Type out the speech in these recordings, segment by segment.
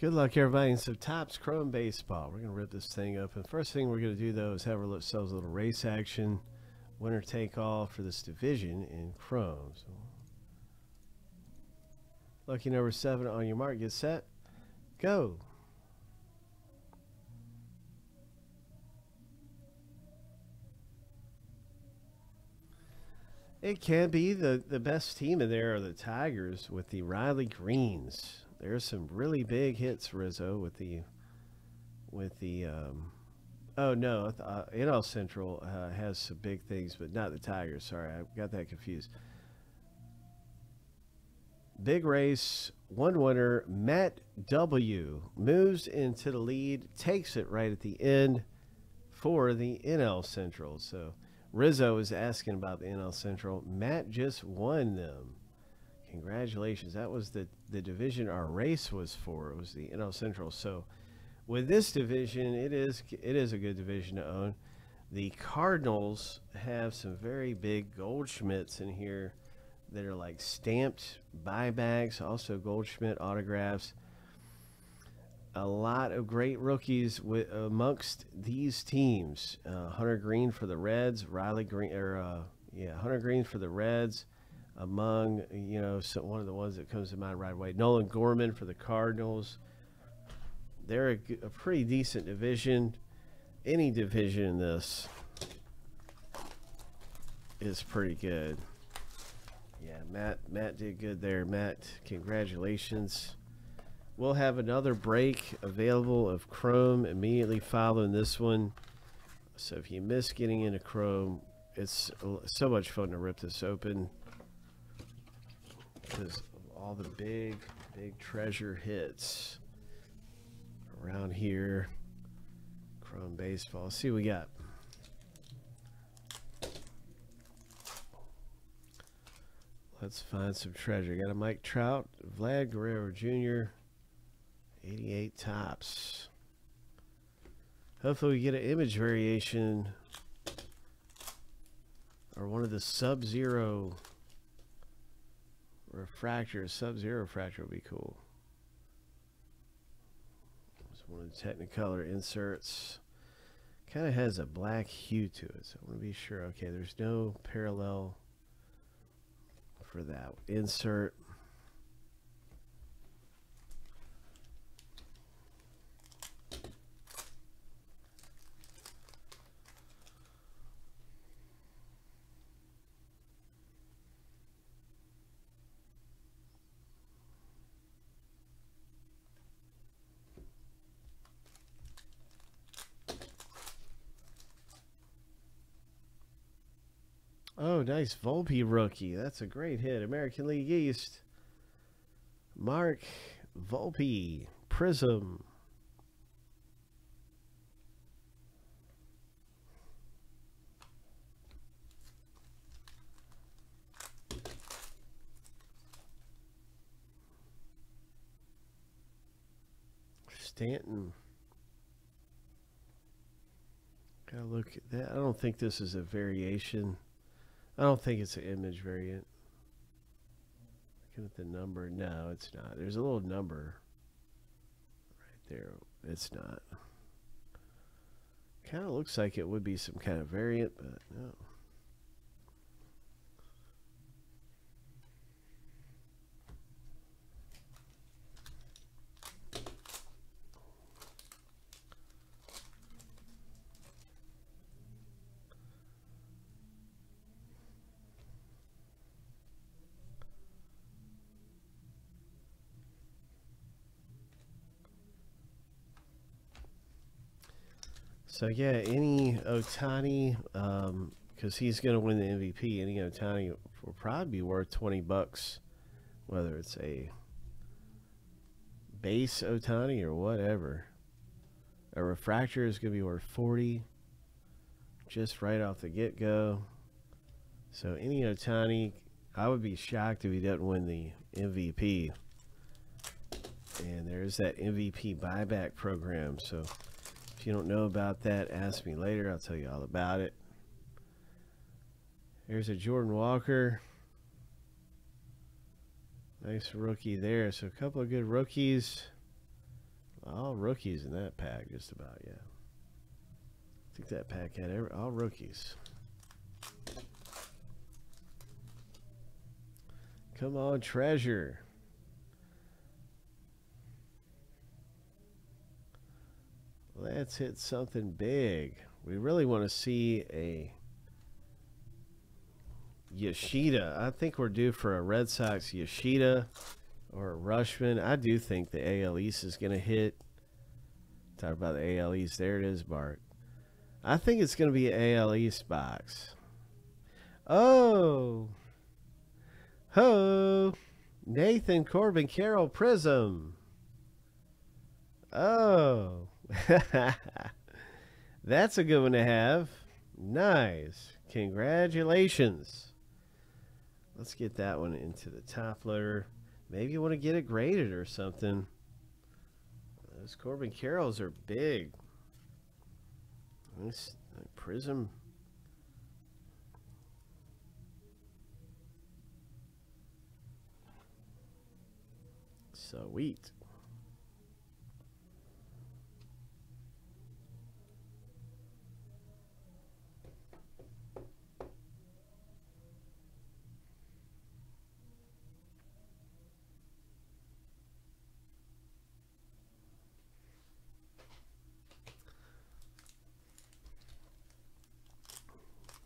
Good luck, everybody. And so, Topps Chrome Baseball. We're going to rip this thing open. First thing we're going to do, though, is have ourselves a little race action. Winner take all for this division in Chrome. So, lucky number seven on your mark. Get set. Go. It can be the, the best team in there are the Tigers with the Riley Greenes. There's some really big hits, Rizzo, with the with the um, oh no, uh, NL Central uh, has some big things, but not the Tigers. Sorry, I got that confused. Big race, one winner, Matt W moves into the lead, takes it right at the end for the NL Central. So Rizzo is asking about the NL Central. Matt just won them. Congratulations. That was the, the division our race was for. It was the NL Central. So with this division, it is it is a good division to own. The Cardinals have some very big Goldschmidts in here that are like stamped buybacks, also Goldschmidt autographs a lot of great rookies with, amongst these teams. Uh, Hunter Greene for the Reds, Riley Greene, or uh, yeah, Hunter Greene for the Reds. Among you know, some, one of the ones that comes to mind right away. Nolan Gorman for the Cardinals. They're a, a pretty decent division. Any division in this is pretty good. Yeah, Matt. Matt did good there. Matt, congratulations. We'll have another break available of Chrome immediately following this one. So if you miss getting into Chrome, it's uh, so much fun to rip this open. Because all the big, big treasure hits around here. Chrome Baseball. Let's see what we got. Let's find some treasure. Got a Mike Trout, Vlad Guerrero Jr., 88 Topps. Hopefully we get an image variation or one of the sub-zero refractor. Sub-zero refractor would be cool. It's one of the Technicolor inserts. Kind of has a black hue to it, so I want to be sure. Okay, there's no parallel for that. Insert. Oh, nice Volpe rookie. That's a great hit. American League East. Mark Volpe. Prism. Stanton. Gotta look at that. I don't think this is a variation. I don't think it's an image variant. Looking at the number. No, it's not. There's a little number right there. It's not. Kind of looks like it would be some kind of variant, but no. So yeah, any because um, he's going to win the MVP. Any Ohtani will probably be worth twenty bucks, whether it's a base Ohtani or whatever. A refractor is going to be worth forty, just right off the get go. So any Ohtani, I would be shocked if he doesn't win the MVP. And there's that MVP buyback program. So if you don't know about that, ask me later. I'll tell you all about it. There's a Jordan Walker. Nice rookie there. So a couple of good rookies. All rookies in that pack, just about, yeah. I think that pack had every, all rookies. Come on, treasure. Let's hit something big. We really want to see a Yoshida. I think we're due for a Red Sox Yoshida or a Rutschman. I do think the AL East is going to hit. Talk about the AL East. There it is, Bart. I think it's going to be an AL East box. Oh. Ho. Nathan Corbin Carroll Prism. Oh. That's a good one to have. Nice. Congratulations. Let's get that one into the top loader. Maybe you want to get it graded or something. Those Corbin Carrolls are big. This uh, prism. Sweet.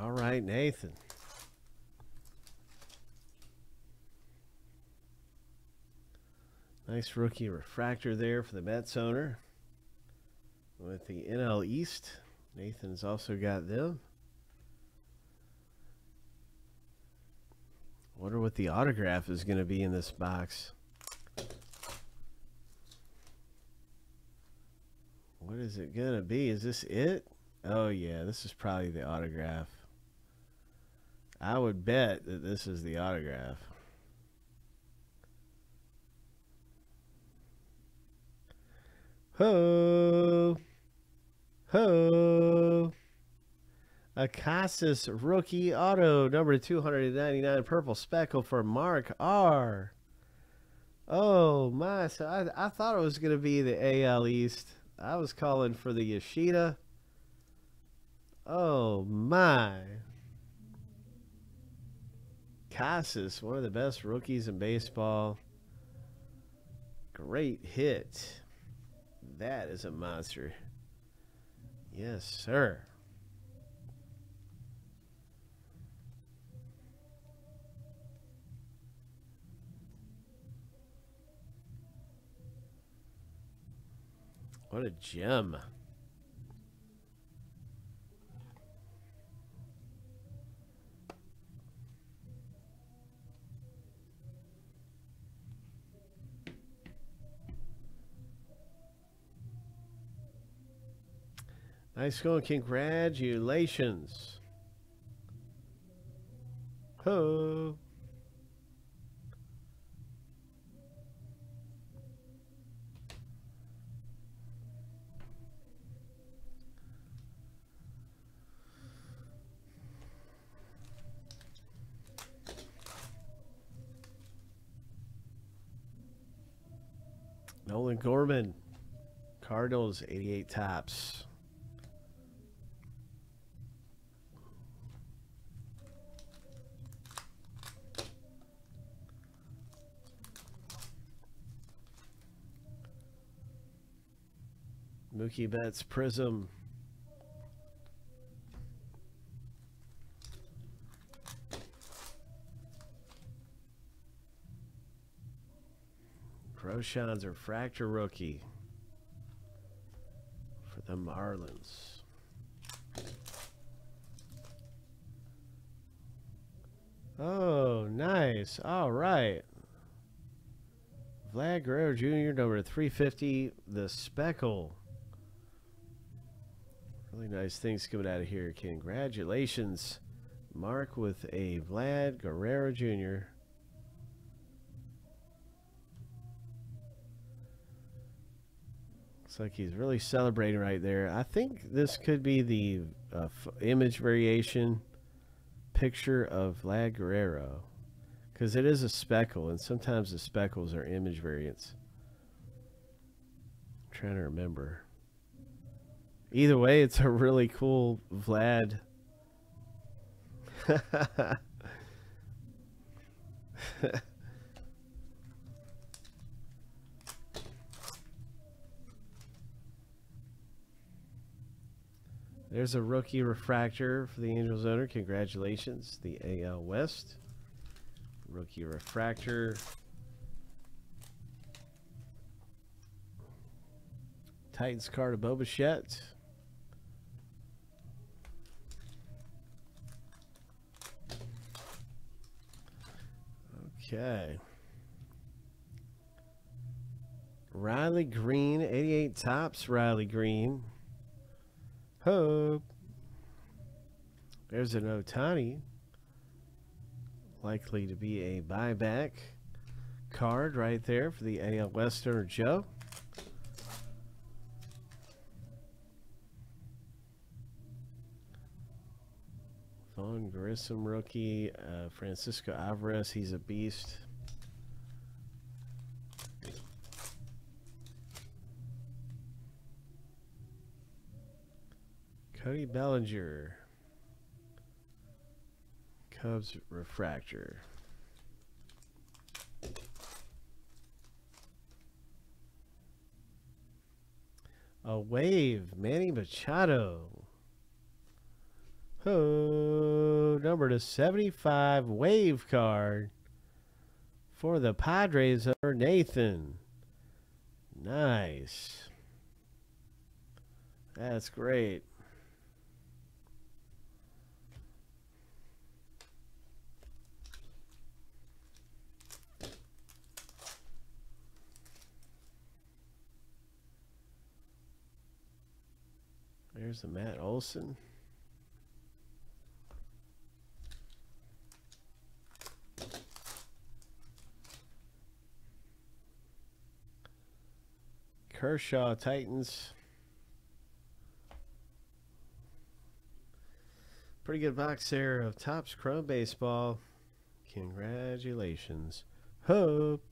All Nathan. Nice rookie refractor there for the Mets owner. With the NL East, Nathan's also got them. Wonder what the autograph is going to be in this box. What is it going to be? Is this it? Oh, yeah, this is probably the autograph. I would bet that this is the autograph. Ho! Ho! A Casas rookie auto, number 299, purple speckle for Mark R. Oh, my. So I, I thought it was going to be the AL East. I was calling for the Yoshida. Oh, my. Casas, one of the best rookies in baseball. Great hit. That is a monster. Yes, sir. What a gem. Nice going. Congratulations. Ho. Nolan Gorman, Cardinals, 88 Topps. Mookie Betts Prism. Groshans refractor rookie for the Marlins. Oh, nice. All right. Vlad Guerrero Jr., number 350, the Speckle. Really nice things coming out of here. Congratulations, Mark, with a Vlad Guerrero Jr. Looks like he's really celebrating right there. I think this could be the uh, image variation picture of Vlad Guerrero. Because it is a speckle, and sometimes the speckles are image variants. trying to remember. Either way, it's a really cool Vlad. There's a rookie refractor for the Angels owner. Congratulations. The AL West. Rookie refractor. Titans card of Bo Bichette. Okay. Riley Greene, 88 Topps, Riley Greene. Hope. There's an Ohtani. Likely to be a buyback card right there for the AL Western Joe. Vaughn Grissom rookie. Uh, Francisco Alvarez, he's a beast. Cody Bellinger. Cubs Refractor. A wave, Manny Machado. Oh, number to 75 wave card for the Padres or Nathan. Nice. That's great. There's the Matt Olson. Kershaw Titans. Pretty good box there of Topps Chrome Baseball. Congratulations. Hope.